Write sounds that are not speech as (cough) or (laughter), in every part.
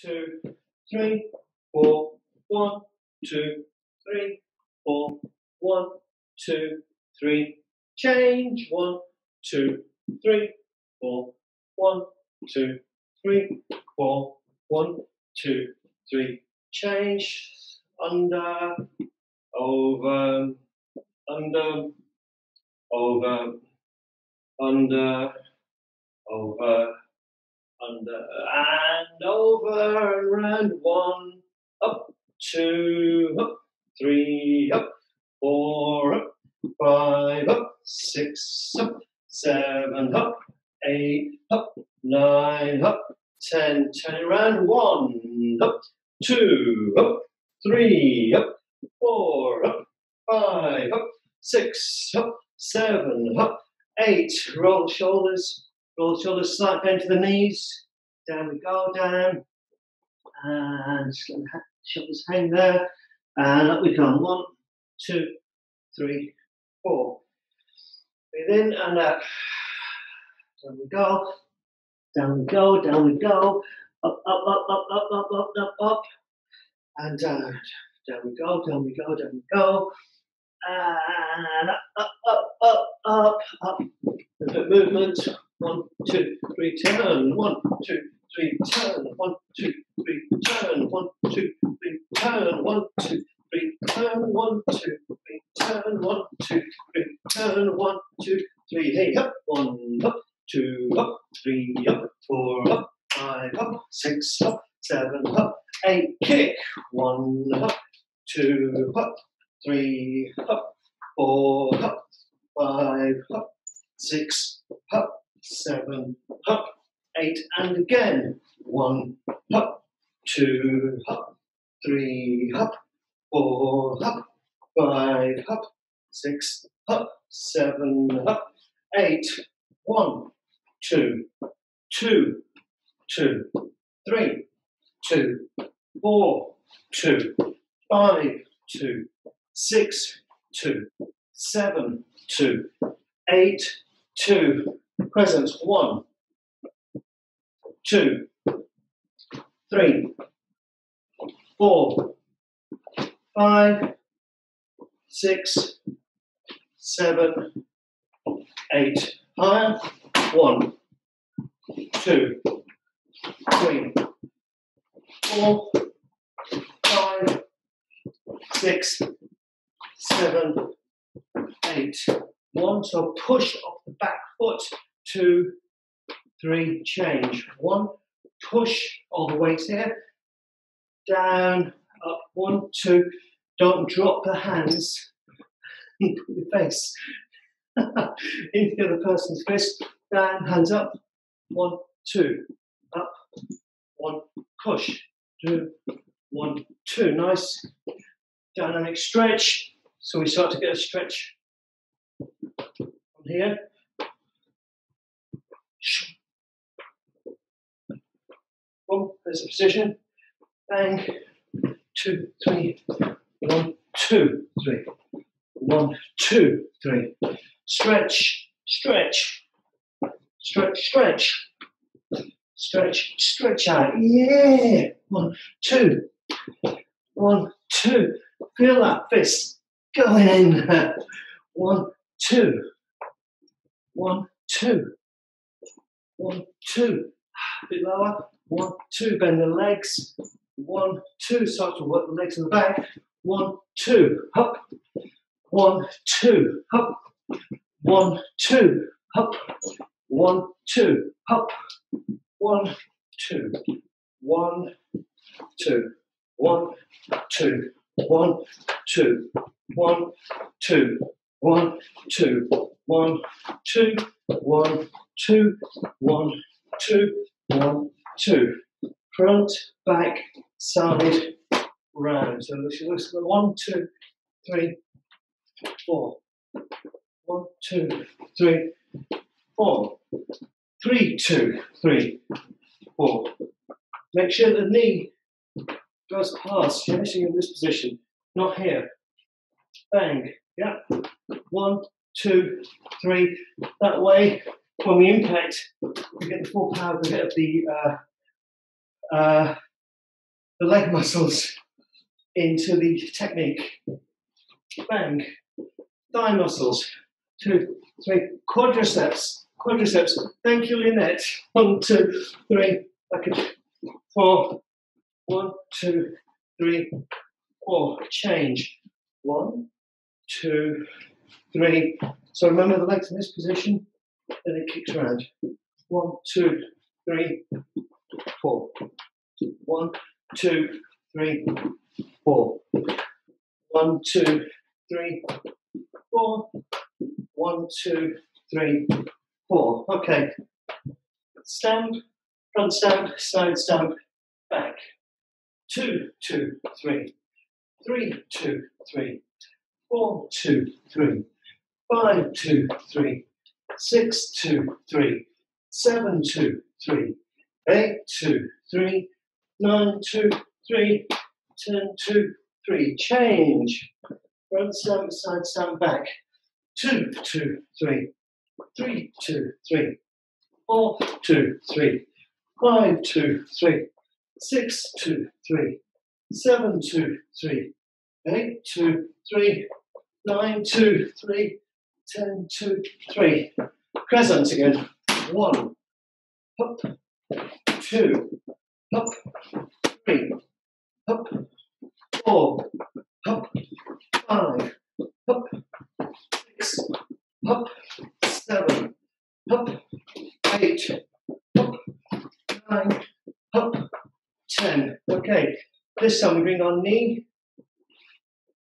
two, three, four, one, two, three, four, one, two, three, change, one, two, three, four, one, two, three, four, one, two, three, change, under, over, under, over, under, over, under, and over, and round, one, up, two, up, three, up, four, up, five, up, six, up, seven, up, eight, up, nine, up, ten, turn around, one, up, two, up, three, up, four, up, five, up, six, up, seven, up, eight, roll shoulders, roll the shoulders, slight bend to the knees, down we go, down, and just let the shoulders hang there, and up we come, one, two, three, four. Breathe in and out. Down we go. Down we go. Down we go. Up, up, up, up, up, up, up, up, up, and down. Down we go. Down we go. Down we go. And up, up, up, up, up, up. A bit of movement. One, two, three, turn. One, two, three, turn. One, two, three, turn. One, two, three, turn. One, two, three, turn. One, two, three, turn. One, two, three, turn. One, two, three. Hey, up. One, up. Two, up. Three, up. Four, up. Five, up. Six, up. Seven, up. Eight, kick. One, up. Two, up. Three, up. Four, up. Five, up. Six, up. Seven, up. Eight, and again. One, up. Two, up. Three, up. Four, up. Five, up. Six, up. Seven, up. Eight. One, two, two, two, three, two, four, two, five, two, six, two, seven, two, eight, two. Presence one, two, three, four, five, six, seven, eight. Higher. One, two, three, four, five, six, seven, eight. One. So push off the back foot. Two, three, change. One, push all the weight here. Down, up. One, two. Don't drop the hands (laughs) into your face. (laughs) into the other person's fist. Down, hands up. One, two, up. One, push. Two, one, two. Nice dynamic stretch. So we start to get a stretch from here. Boom, there's the position. Bang. Two, three. One, two, three. One, two, three. Stretch, stretch, stretch, stretch, stretch, stretch out. Yeah. One, two, one, two. Feel that fist going in. (laughs) One, two, one, two, one, two. A bit lower. One, two. Bend the legs. One, two. Start to work the legs in the back. One, two. Up. One, two. Up. One, two, up. One, two, up. One, two. One, two. One, two. One, two. One, two. One, two. One, two. One, two. One, two. One, two. Front, back, side, round. So let's look at one, two, three, four. One, two, three, four. Three, two, three, four. Make sure the knee goes past, finishing in this position, not here. Bang. Yeah. One, two, three. That way, when we impact, we get the full power of the, uh, uh, the leg (laughs) muscles into the technique. Bang. Thigh muscles. Two, three. Quadriceps. Quadriceps. Thank you, Lynette. One, two, three. Okay. Four. One, two, three, four. Change. One, two, three. So remember the legs in this position, and it kicks around. One, two, three, four. One, two, three, four. One, two, three, four. One, two, three, four. Okay. Stamp, front stamp, side stamp, back. Two, two, three. Three, two, three. Four, two, three. Five, two, three. Six, two, three. Seven, two, three. Eight, two, three. Nine, two, three. Ten, two, three. Change. Front stamp, side stamp, back. Two, two, three. Three, two, three. Four, two, three. Five, two, three. Six, two, three. Seven, two, three. Eight, two, three. Nine, two, three. Ten, two, three. Crescent again. One. Up. Two. Up. Three. Up. Four. Up. Five. Up. Six. Up. Seven. Up. Eight. Up. Nine. Up. Ten. Okay. This time we bring our knee.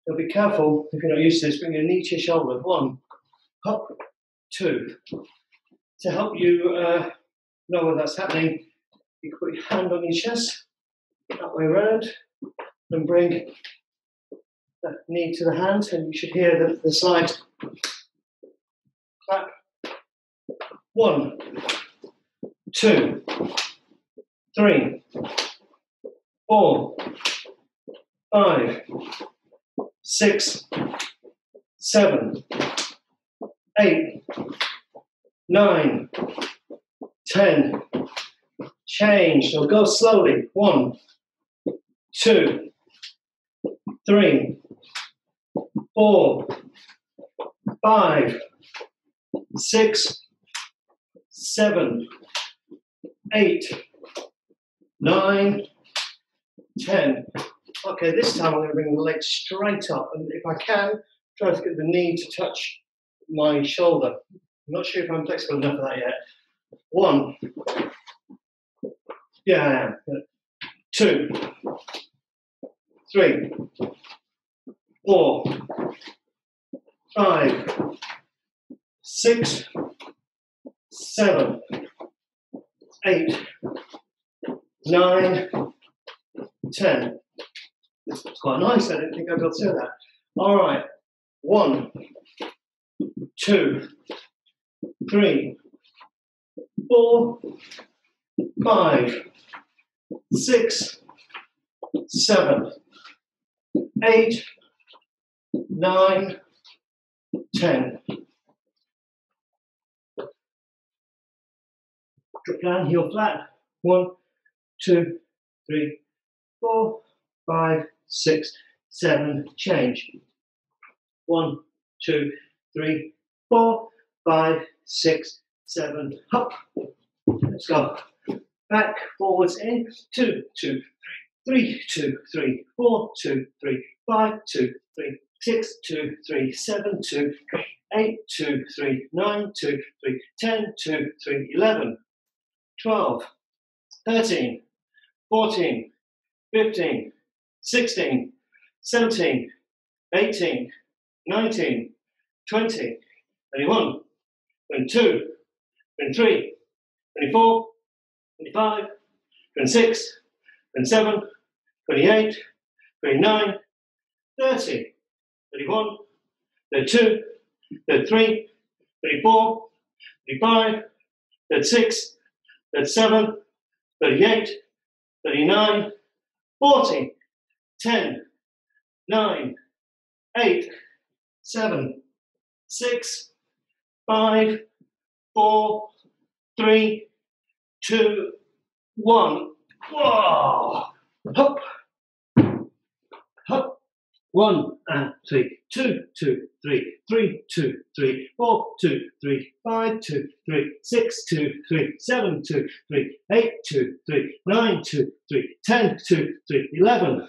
Now be careful if you're not used to this. Bring your knee to your shoulder. One. Up. Two. To help you uh, know where that's happening, you can put your hand on your chest, that way around, and bring the knee to the hand, and you should hear the, the slide clap. One, two, three, four, five, six, seven, eight, nine, ten. Change. So go slowly. One, two, three, four, five, six, seven, eight, nine, ten. Okay, this time I'm going to bring the legs straight up, and if I can, try to get the knee to touch my shoulder. I'm not sure if I'm flexible enough for that yet. One. Yeah, I am. Two. Three. Four. Five. Six. Seven. Eight. Nine. Ten. It's quite nice. I didn't think be able to do that. All right. One two, three, four, five, six, seven, eight, nine, ten. Drop down, heel flat. One, two, three, four, five, six, seven, change. One, two, three, four, five, six, seven, hop. Let's go. Back, forwards, in, two, two, three, two, three, four, two, three, five, two, three, six, two, three, seven, two, eight, two, three, nine, two, three, ten, two, three, eleven, twelve, thirteen, fourteen, fifteen, sixteen, seventeen, eighteen, nineteen, twenty. 21, 22, 23, 24, 25, 26, 27, 28, 29, 30, 31, 32, 33, 34, 35, 36, 37, 38, 39, 40, 10, 9, 8, 7, six, five, four, three, two, one. Whoa! Hop, One and three, two, two, three, three, two, three, four, two, three, five, two, three, six, two, three, seven, two, three, eight, two, three, nine, two, three, ten, two, three, eleven,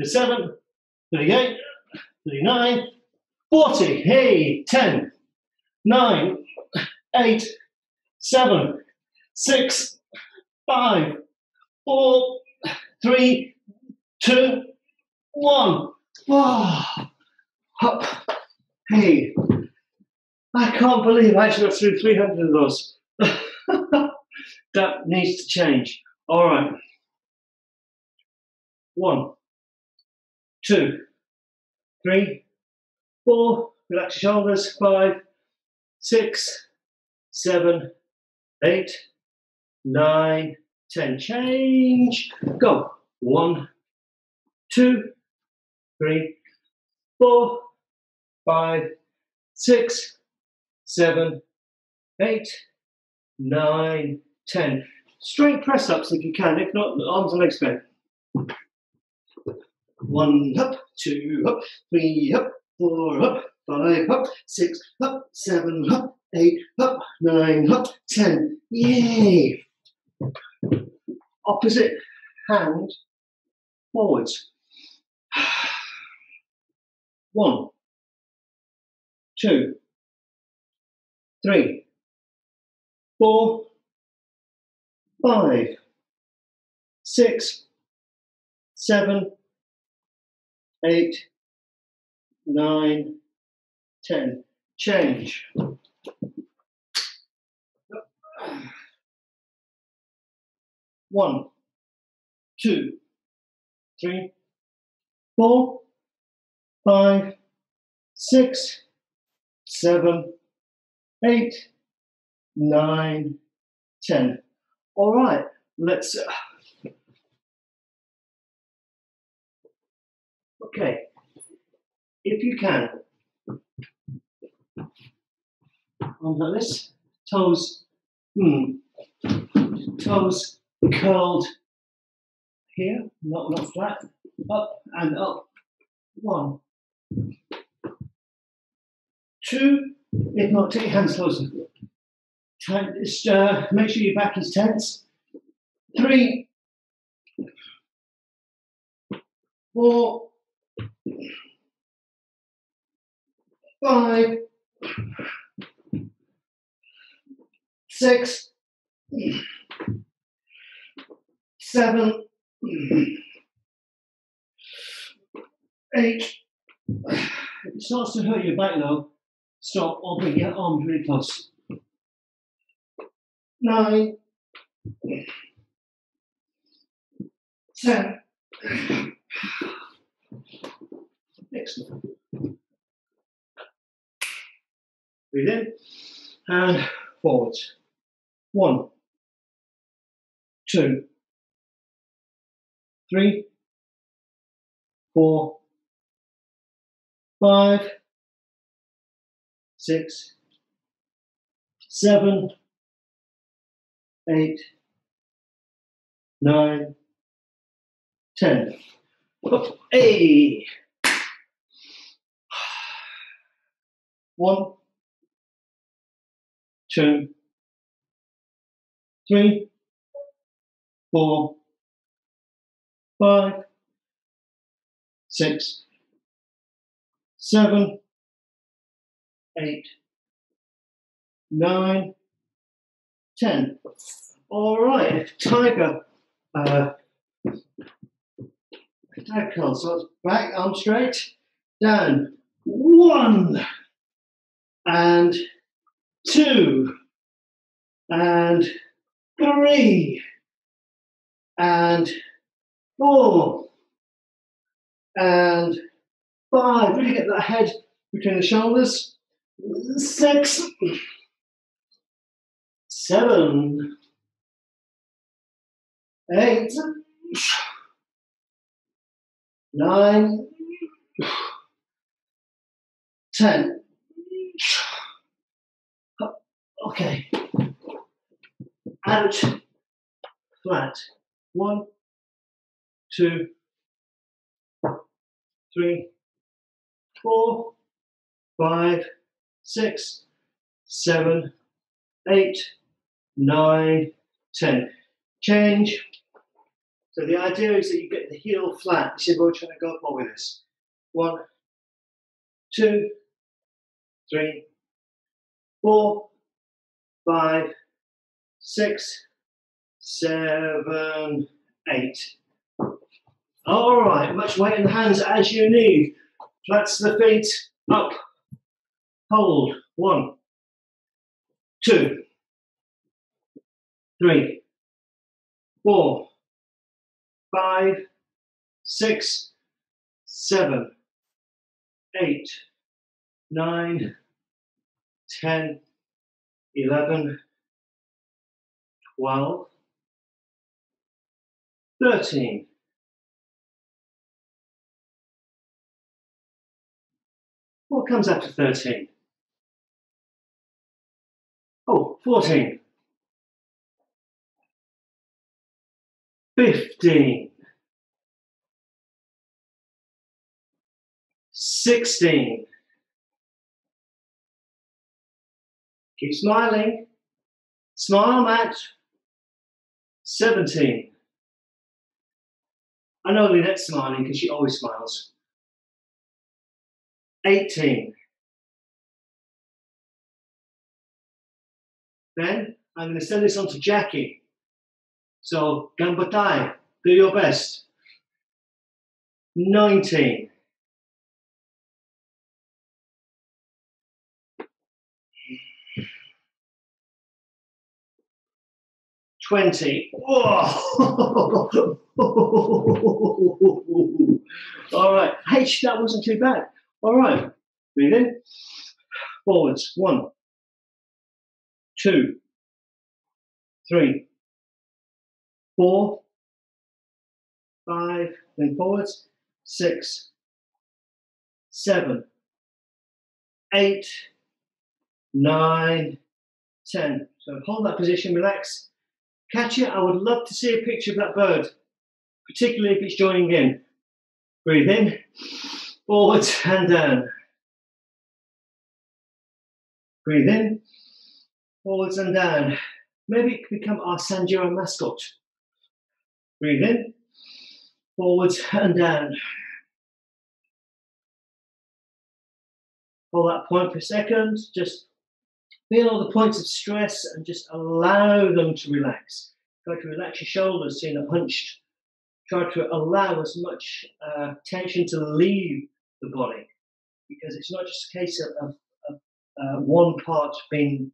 37, 38, 39, 40. Hey, 10, 9, 8, 7, 6, 5, 4, 3, 2, 1. Wow. Hey, I can't believe I actually got through 300 of those. (laughs) that needs to change. All right. One, two, three, four. Relax your shoulders. Five, six, seven, eight, nine, ten. Change. Go. One, two, three, four, five, six, seven, eight, nine, ten. Straight press ups if you can, if not, arms and legs bent. One up, two up, three up, four up, five up, six up, seven up, eight up, nine up, ten. Yay! Opposite hand forwards. (sighs) One, two, three, four, five, six, seven, eight, nine, ten. Change. One, two, three, four, five, six, seven, eight, nine, ten. All right, let's. Uh, okay, if you can, on this, toes, hmm, toes curled here, not not flat, up and up. One, two, if not, take your hands closer. Just uh, make sure your back is tense. Three, four, five, six, seven, eight. It starts to hurt your back though, stop or bring your arms really close. Nine, ten. Excellent. Breathe in. And forwards. One, two, three, four, five, six, seven, eight, nine, ten. Hey! One, two, three, four, five, six, seven, eight, nine, ten. All right, tiger. Uh, tiger curl. So it's back, arm straight, down. One and two and three and four and Five, really get that head between the shoulders. Six, seven, eight, nine, ten. (sighs) Okay. Out, flat. One, two, three, four, five, six, seven, eight, nine, ten. Change. So the idea is that you get the heel flat. You see we're trying to go for with this. One, two, three, four, five, six, seven, eight. All right, much weight in the hands as you need. Flats the feet, up, hold, one, two, three, four, five, six, seven, eight, nine, ten, eleven, twelve, thirteen. What comes after 13? Oh, 14. 15. 16. Keep smiling. Smile, Matt. 17. I know Lynette's smiling because she always smiles. 18. Then I'm going to send this on to Jackie. So, gambatai, do your best. 19. Twenty. Whoa! (laughs) All right. Hey, that wasn't too bad. All right, breathe in, forwards, one, two, three, four, five, then forwards, six, seven, eight, nine, ten. So hold that position, relax, catch it. I would love to see a picture of that bird, particularly if it's joining in. Breathe in forwards and down. Breathe in, forwards and down. Maybe it could become our Sanjuro mascot. Breathe in, forwards and down. Hold that point for a second. Just feel all the points of stress and just allow them to relax. Try to relax your shoulders, seeing them hunched. Try to allow as much uh, tension to leave the body because it's not just a case of, of, of uh, one part being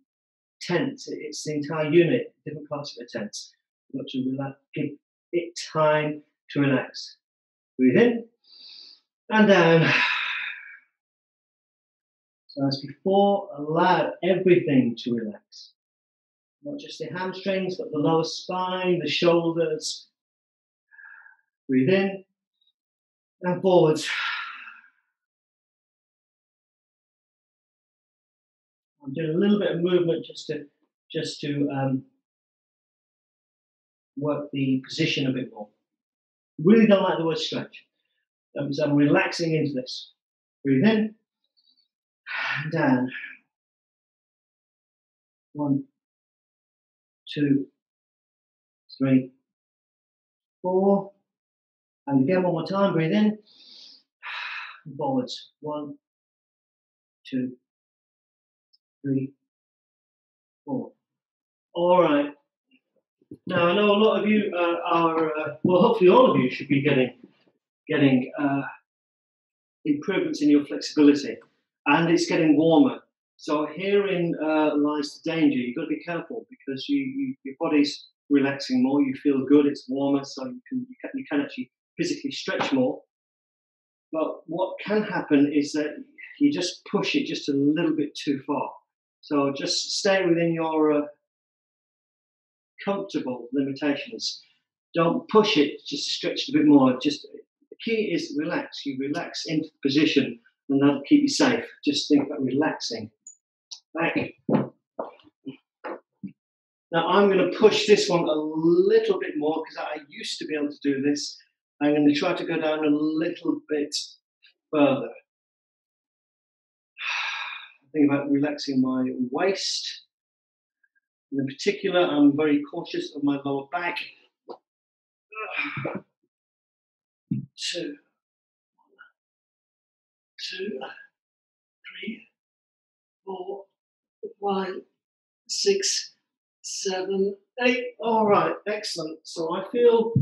tense, it's the entire unit, different parts of it tense. You've got to relax, give it time to relax. Breathe in and down. So as before, allow everything to relax. Not just the hamstrings, but the lower spine, the shoulders. Breathe in and forwards. I'm doing a little bit of movement just to just to um, work the position a bit more. Really don't like the word stretch. So I'm relaxing into this. Breathe in, down. One, two, three, four. And again, one more time. Breathe in, (sighs) forwards. One, two, three, four. All right. Now I know a lot of you uh, are, uh, well, hopefully all of you should be getting getting uh, improvements in your flexibility, and it's getting warmer. So herein uh, lies the danger. You've got to be careful because you, you, your body's relaxing more. You feel good. It's warmer, so you can you can, you can actually physically stretch more. But what can happen is that you just push it just a little bit too far. So just stay within your uh, comfortable limitations. Don't push it, just stretch it a bit more. Just the key is relax. You relax into the position and that'll keep you safe. Just think about relaxing. Back. Now I'm going to push this one a little bit more because I used to be able to do this. I'm going to try to go down a little bit further. (sighs) Think about relaxing my waist. In particular, I'm very cautious of my lower back. (sighs) Two, two, three, four, five, six, seven, eight. All right, excellent. So I feel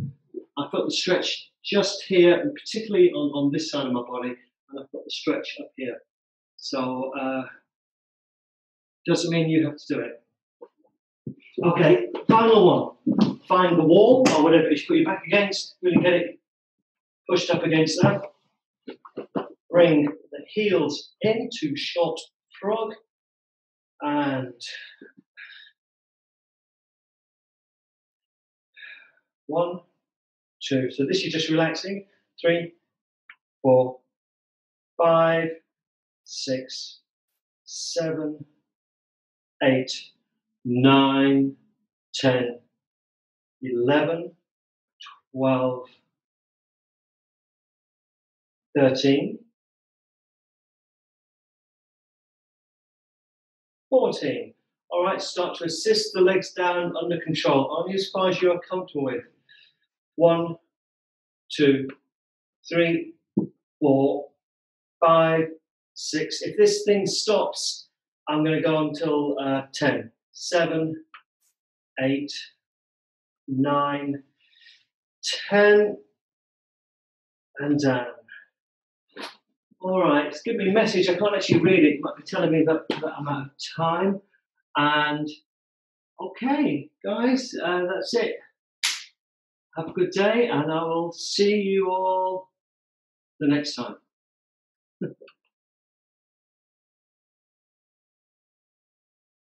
I've got the stretch just here, and particularly on, on this side of my body, and I've got the stretch up here. So uh, doesn't mean you have to do it. Okay, final one. Find the wall or whatever you put your back against. Really get it pushed up against that. Bring the heels into short frog and one, two. So this is just relaxing. Three, four, five, six, seven, eight, nine, ten, eleven, twelve, thirteen, fourteen. All right, start to assist the legs down under control, only as far as you are comfortable with. One, two, three, four, five, six. If this thing stops, I'm going to go until uh, 10. 7, 8, 9, 10, and down. All right, it's giving me a message. I can't actually read it. It might be telling me that, that I'm out of time. And okay, guys, uh, that's it. Have a good day, and I will see you all the next time.